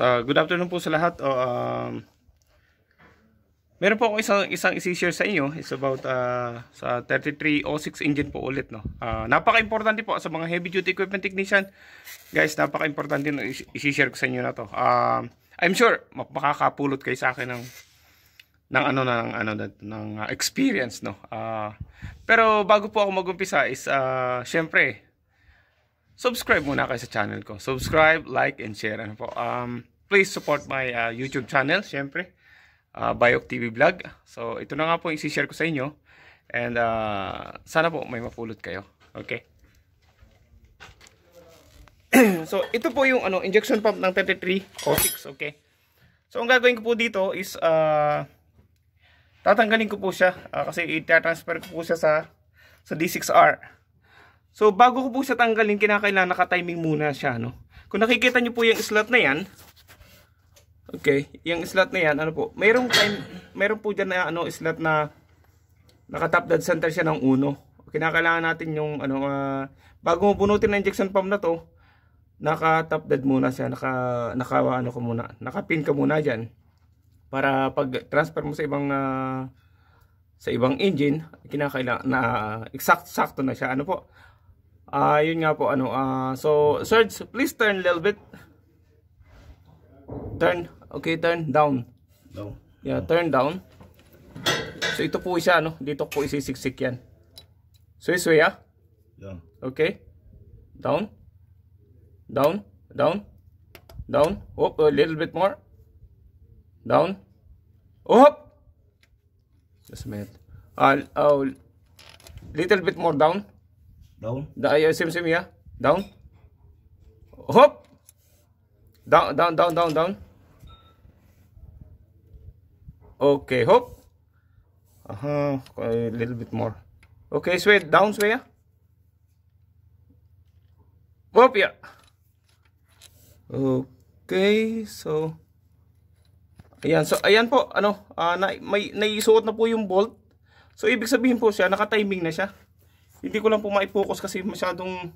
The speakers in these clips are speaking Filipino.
sa good afternoon po sa lahat. Oh, um, meron po ako isang isang i-share sa inyo. It's about uh, sa 3306 engine po ulit no. Uh, napaka-importante po sa mga heavy duty equipment technician. Guys, napaka-importante no i-share ko sa inyo na to. Uh, I'm sure makakapulot kayo sa akin ng ng ano ng ano ng uh, experience no. Uh, pero bago po ako mag-umpisa is uh, syempre subscribe muna kayo sa channel ko. Subscribe, like, and share. Ano po. Um, please support my uh, YouTube channel, syempre. Uh, Biok TV Vlog. So, ito na nga po isi-share ko sa inyo. And uh, sana po may mapulot kayo. Okay? so, ito po yung ano, injection pump ng 3306. Okay? So, ang gagawin ko po dito is uh, tatanggalin ko po siya uh, kasi i-transfer ko po siya sa sa D6R. So, bago ko po siya tanggalin, kinakailangan naka-timing muna siya, no? Kung nakikita nyo po yung slot na yan, okay, yung slot na yan, ano po, mayroong time, mayroon po dyan na, ano, slot na naka-top dead center siya ng uno. Kinakailangan natin yung, ano, uh, bago mo bunutin na injection pump na to, naka-top dead muna siya, naka, naka, ano ko muna, naka-pin ka muna dyan. Para pag transfer mo sa ibang, uh, sa ibang engine, kinakailangan na uh, exact sakto na siya. Ano po? Ah, uh, yun nga po ano. Uh, so, Serge, please turn a little bit. Turn. Okay, turn down. Down. Yeah, turn down. So, ito po siya, no? Dito po isisiksik yan. So, this way, ah. Yeah. Okay. Down. Down. Down. Down. Up a little bit more. Down. Up. Just a minute. Uh, uh, little bit more down. Down. Da, ay, sim sim ya. Down. Hop. Down, down, down, down, down. Okay, hop. Uh-huh, a little bit more. Okay, sway, down, sway ya. Hop, ya. Okay, so Ayan, so ayan po, ano, uh, na, may naisuot na po yung bolt. So ibig sabihin po siya, naka-timing na siya. Hindi ko lang po mai-focus kasi masyadong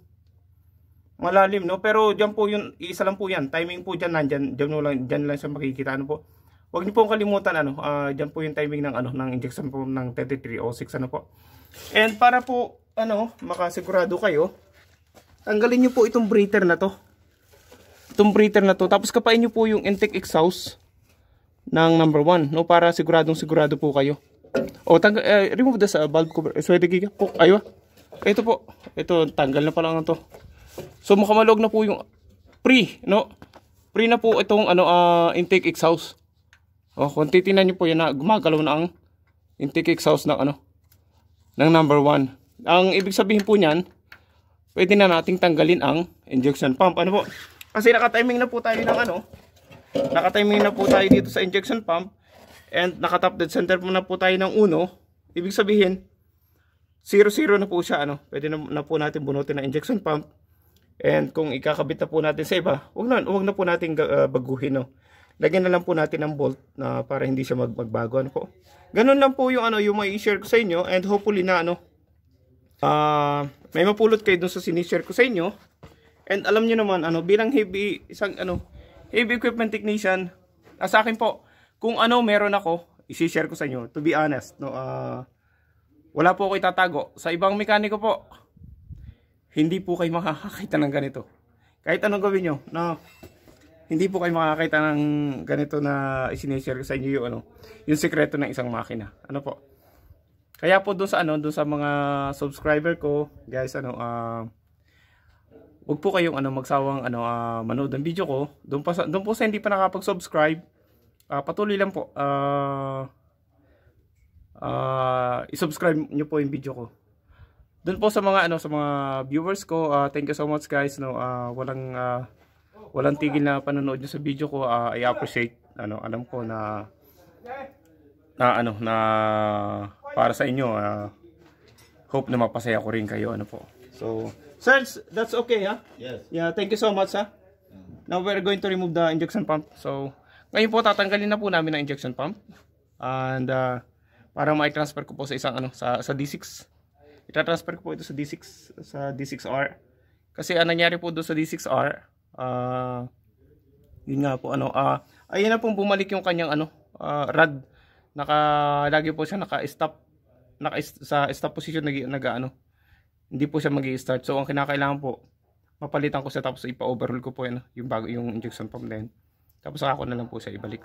malalim, no? Pero diyan po yun, isa lang po yan. Timing po diyan nandiyan, diyan lang, lang sa makikita, ano po. Huwag niyo po kalimutan, ano, uh, diyan po yung timing ng, ano, ng injection po ng 3306, ano po. And para po, ano, makasigurado kayo, tanggalin niyo po itong breather na to. Itong breather na to. Tapos kapain niyo po yung intake exhaust ng number 1, no? Para siguradong sigurado po kayo. O, tanggal, uh, remove the uh, valve cover. Swede giga po. Aywa. Ito po. Ito, tanggal na pa lang ito. So, makamalog na po yung pre, no? Pre na po itong ano, uh, intake exhaust. O, kung titinan nyo po yan na gumagalaw na ang intake exhaust ng ano, ng number 1. Ang ibig sabihin po niyan, pwede na nating tanggalin ang injection pump. Ano po? Kasi naka-timing na po tayo ng ano, naka-timing na po tayo dito sa injection pump and naka-top dead center po na po tayo ng uno. Ibig sabihin, 0-0 na po siya. Ano? Pwede na, na po natin bunutin ng injection pump. And kung ikakabit na po natin sa iba, wag na, wag na po natin uh, baguhin. No? Lagyan na lang po natin ng bolt na para hindi siya mag magbago. Ano po? Ganun lang po yung, ano, yung may share ko sa inyo. And hopefully na ano, uh, may mapulot kayo dun sa sinishare ko sa inyo. And alam nyo naman, ano, bilang heavy, isang ano, heavy equipment technician, uh, sa akin po, kung ano meron ako, isi-share ko sa inyo. To be honest, no, uh, wala po ako itatago. Sa ibang mekaniko po, hindi po kayo makakakita ng ganito. Kahit anong gawin nyo, no, hindi po kayo makakita ng ganito na isinishare ko sa inyo yung, ano, yung sekreto ng isang makina. Ano po? Kaya po doon sa ano, doon sa mga subscriber ko, guys, ano, ah, uh, Huwag po kayong ano magsawang ano uh, manood ng video ko. Doon pa doon po sa hindi pa nakapag-subscribe, uh, patuloy lang po. Uh, uh, i-subscribe niyo po yung video ko. Doon po sa mga ano sa mga viewers ko, uh, thank you so much guys no. Uh, walang uh, walang tigil na panonood niyo sa video ko. Uh, I appreciate ano, alam ko na na ano na para sa inyo uh, hope na mapasaya ko rin kayo ano po. So, Serge, that's okay ha? Yes. Yeah, thank you so much ha. Now we're going to remove the injection pump. So, ngayon po tatanggalin na po namin ang injection pump. And uh, para ma-transfer ko po sa isang ano sa sa D6. Ita-transfer ko po ito sa D6 sa D6R. Kasi ang nangyari po doon sa D6R, uh, Yun nga po ano, ah ayun na pong bumalik yung kanyang ano, ah, rod. Naka lagi po siya naka-stop naka sa stop position nag, nag ano. Hindi po siya magi-start. So ang kinakailangan po mapalitan ko siya tapos ipa-overhaul ko po yan, yung bago yung injection pump na yun. Tapos saka ko na lang po siya ibalik.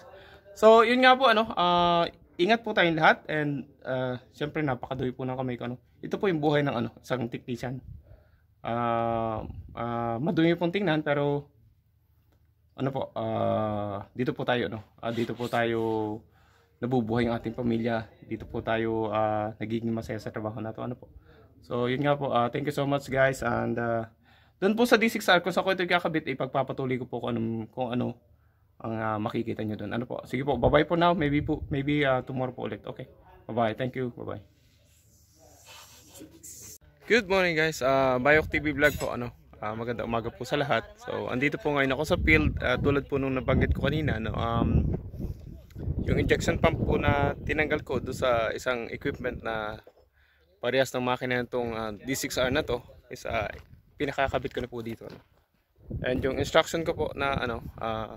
So yun nga po ano, ah ingat po tayong lahat and uh, syempre napakaduwi po ng kamay ko ano. Ito po yung buhay ng ano, isang technician. Uh, uh, madumi pong tingnan pero ano po, uh, dito po tayo no. Uh, dito po tayo nabubuhay ang ating pamilya. Dito po tayo uh, nagiging masaya sa trabaho na to ano po. So yun nga po, uh, thank you so much guys and uh, doon po sa D6R kung sa ko ito kakabit ipagpapatuloy ko po kung ano, kung ano ang uh, makikita nyo doon. Ano po? Sige po, bye-bye po now. Maybe po, maybe uh, tomorrow po ulit. Okay. Bye-bye. Thank you. Bye-bye. Good morning guys. Uh, Bayok TV vlog po ano. Uh, maganda umaga po sa lahat. So, andito po ngayon ako sa field uh, tulad po nung nabanggit ko kanina no. Um, yung injection pump po na tinanggal ko do sa isang equipment na parehas ng makina nitong uh, D6R na to is uh, pinakakabit ko na po dito. And yung instruction ko po na ano, uh,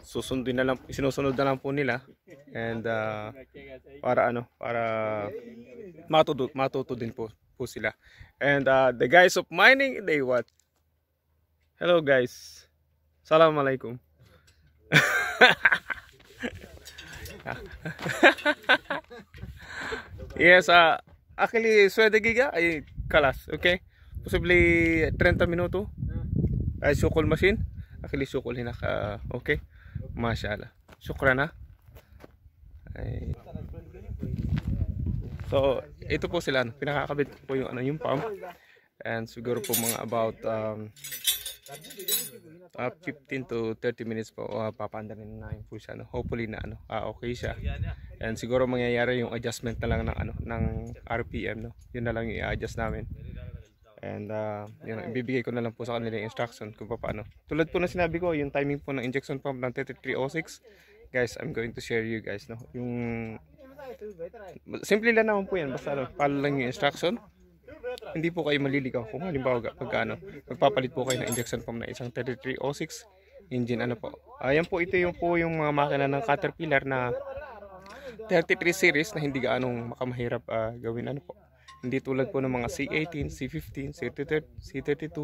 susundin na lang sinusunod na lang po nila and uh, para ano para matuto matuto din po po sila. And uh, the guys of mining they what? Hello guys. Assalamualaikum yes uh, actually suwede giga ay kalas okay? Possibly 30 minuto. Ay sukol machine. Actually sukol hinak uh, okay. Mashallah. Syukran ha. Ay. So, ito po sila. Ano, pinakakabit po yung, ano, yung pump. And siguro po mga about um, uh, 15 to 30 minutes po uh, papandarin na yung po siya. No? Hopefully na ano, uh, okay siya. And siguro mangyayari yung adjustment na lang ng, ano, ng RPM. No? Yun na lang yung i-adjust namin. And uh, yun, ibibigay ko na lang po sa kanila yung instruction kung paano. Tulad po na sinabi ko, yung timing po ng injection pump ng 3306, guys, I'm going to share you guys. No? Yung simple lang naman po yan, basta ano, follow lang yung instruction. Hindi po kayo maliligaw kung halimbawa pagka ano, magpapalit po kayo ng injection pump na isang 3306 engine ano po. Ayan po ito yung po yung mga makina ng Caterpillar na 33 series na hindi gaanong makamahirap uh, gawin ano po. Hindi tulad po ng mga C18, C15, C30, C32,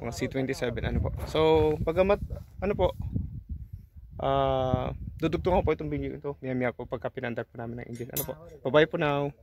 mga C27, ano po. So, pagamat, ano po, uh, dudugtungan po itong video ito. Maya-maya po pagka pinandar po namin ng engine. Ano po. Bye-bye po now.